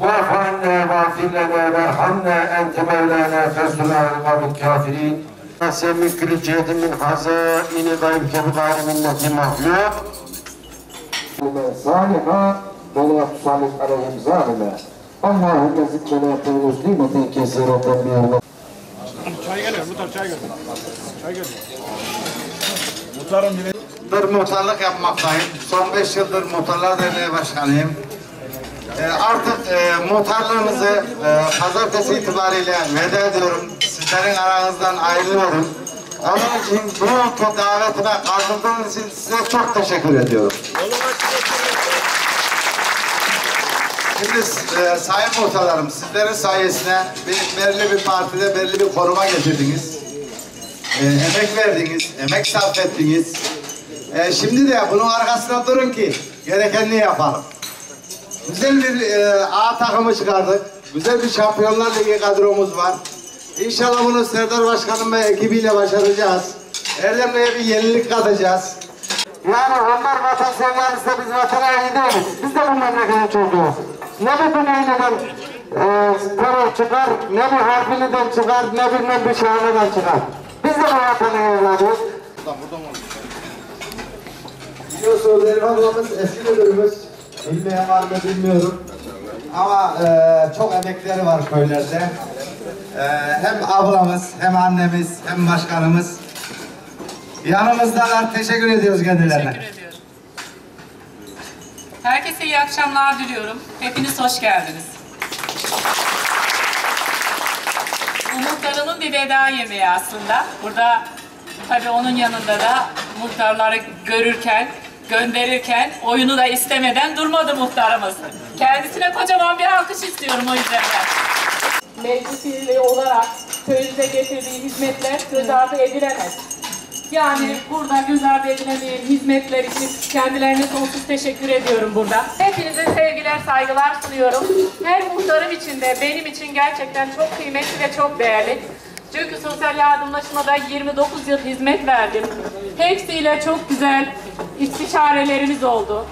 واعف عنا واغفر لنا وارحمنا أنت مولانا فانصرنا على القوم الكافرين أحسن من كل جهد من خزائن غيبك بغير منة مخلوق صالحا ولا تصالح عليهم ظالما اللهم زدنا في مسلمة كثيرة من Çay geliyor, muhtar çay geliyor. Çay geliyor. Muhtarım yine. yıldır muhtarlık yapmaktayım. Son 5 yıldır Muhtarlar Derneği Başkanıyım. Ee, artık e, muhtarlığımızı e, pazartesi itibariyle veda ediyorum. Sizlerin aranızdan ayrılıyorum. Onun için bu davetime katıldığınız için size çok teşekkür ediyorum. Şimdi e, sayın muhtarlarım, sizlerin sayesinde bir, belirli bir partide belirli bir koruma getirdiniz. E, emek verdiniz, emek sarf ettiniz. E, şimdi de bunun arkasında durun ki gerekenini yapalım. Güzel bir e, A takımı çıkardık. Güzel bir Şampiyonlar Ligi kadromuz var. İnşallah bunu Serdar Başkanım ve ekibiyle başaracağız. Erdem'le bir yenilik katacağız. Yani onlar vatanseverlerse biz vatana iyi değiliz. Biz de bu memleketin çocuğuyuz. Ne bir Güneyli'den e, terör çıkar, ne bir Harbili'den çıkar, ne bilmem bir Şahane'den çıkar. Biz de bu vatanın evladıyız. Biliyorsunuz Elif ablamız eski müdürümüz. Bilmeyen var mı bilmiyorum. Ama e, çok emekleri var köylerde. E, hem ablamız, hem annemiz, hem başkanımız. Yanımızdalar. Teşekkür ediyoruz kendilerine. Herkese iyi akşamlar diliyorum. Hepiniz hoş geldiniz. Bu muhtarımın bir veda yemeği aslında. Burada tabii onun yanında da muhtarları görürken, gönderirken oyunu da istemeden durmadı muhtarımız. Kendisine kocaman bir alkış istiyorum o yüzden ben. Meclis üyeliği olarak köyümüze getirdiği hizmetler göz ardı edilemez. Yani burada göz ardı edilemeyen hizmetler için kendilerine sonsuz teşekkür ediyorum burada. Hepinize sevgiler, saygılar sunuyorum. Her muhtarım için de benim için gerçekten çok kıymetli ve çok değerli. Çünkü sosyal yardımlaşmada 29 yıl hizmet verdim. Hepsiyle çok güzel istişarelerimiz oldu.